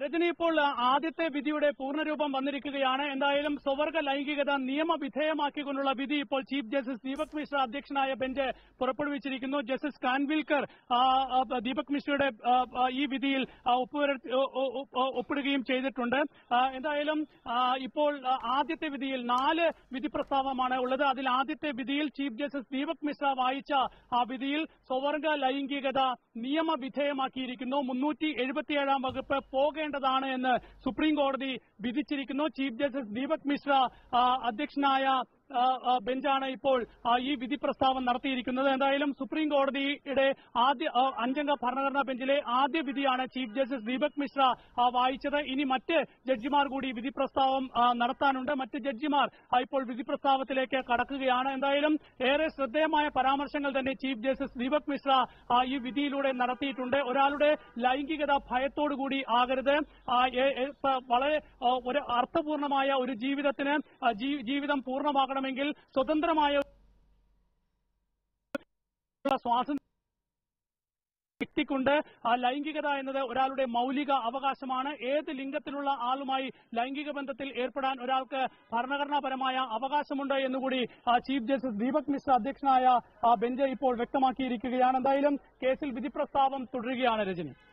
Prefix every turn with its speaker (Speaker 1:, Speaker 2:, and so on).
Speaker 1: രജനി ഇപ്പോൾ ആദ്യത്തെ വിധിയുടെ പൂർണരൂപം വന്നിരിക്കുകയാണ്. എന്തായാലും സ്വവർഗ ലൈംഗികത നിയമവിധേയമാക്കിക്കൊണ്ടുള്ള വിധി ഇപ്പോൾ ചീഫ് ജസ്റ്റിസ് ദീപക് മിശ്ര അധ്യക്ഷനായ ബെഞ്ച് പുറപ്പെടുവിച്ചിരിക്കുന്നു. ജസ്റ്റിസ് കാൻവിൽക്കർ ദീപക് മിശ്രയുടെ ഈ വിധിയിൽ ഒപ്പിടുകയും ചെയ്തിട്ടുണ്ട്. എന്തായാലും ഇപ്പോൾ ആദ്യത്തെ വിധിയിൽ നാല് വിധി പ്രസ്താവമാണ് ഉള്ളത്. അതിൽ ആദ്യത്തെ വിധിയിൽ ചീഫ് ജസ്റ്റിസ് ദീപക് മിശ്ര വായിച്ച ആ വിധിയിൽ സ്വവർഗ ലൈംഗികത നിയമവിധേയമാക്കിയിരിക്കുന്നു. മുന്നൂറ്റി എഴുപത്തിയേഴാം വകുപ്പ് പോകേണ്ടതാണ് എന്ന് സുപ്രീം കോടതി വിധിച്ചിരിക്കുന്നു. ചീഫ് ജസ്റ്റിസ് ദീപക് മിശ്ര അധ്യക്ഷനായ ബെഞ്ചാണ് ഇപ്പോൾ ഈ വിധി പ്രസ്താവം നടത്തിയിരിക്കുന്നത്. എന്തായാലും സുപ്രീം കോടതിയുടെ ആദ്യ അഞ്ചംഗ ഭരണഘടനാ ബെഞ്ചിലെ ആദ്യ വിധിയാണ് ചീഫ് ജസ്റ്റിസ് ദീപക് മിശ്ര വായിച്ചത്. ഇനി മറ്റ് ജഡ്ജിമാർ കൂടി വിധി പ്രസ്താവം നടത്താനുണ്ട്. മറ്റ് ജഡ്ജിമാർ ഇപ്പോൾ വിധി പ്രസ്താവത്തിലേക്ക് കടക്കുകയാണ്. എന്തായാലും ഏറെ ശ്രദ്ധേയമായ പരാമർശങ്ങൾ തന്നെ ചീഫ് ജസ്റ്റിസ് ദീപക് മിശ്ര ഈ വിധിയിലൂടെ നടത്തിയിട്ടുണ്ട്. ഒരാളുടെ ലൈംഗികത ഭയത്തോടുകൂടി ആകരുത്. വളരെ ഒരു അർത്ഥപൂർണമായ ഒരു ജീവിതത്തിന് ജീവിതം ജീ- പൂർണമാകണമെങ്കിൽ സ്വതന്ത്രമായ സ്വാതന്ത്ര്യം വ്യക്തിക്കുണ്ട് ആ ലൈംഗികത എന്നത് ഒരാളുടെ മൗലിക അവകാശമാണ്. ഏത് ലിംഗത്തിലുള്ള ആളുമായി ലൈംഗിക ബന്ധത്തിൽ ഏർപ്പെടാൻ ഒരാൾക്ക് ഭരണഘടനാപരമായ അവകാശമുണ്ട് എന്നുകൂടി ചീഫ് ജസ്റ്റിസ് ദീപക് മിശ്ര അധ്യക്ഷനായ ബെഞ്ച് ഇപ്പോൾ വ്യക്തമാക്കിയിരിക്കുകയാണ്. എന്തായാലും കേസിൽ വിധിപ്രസ്താവം തുടരുകയാണ് രജനി.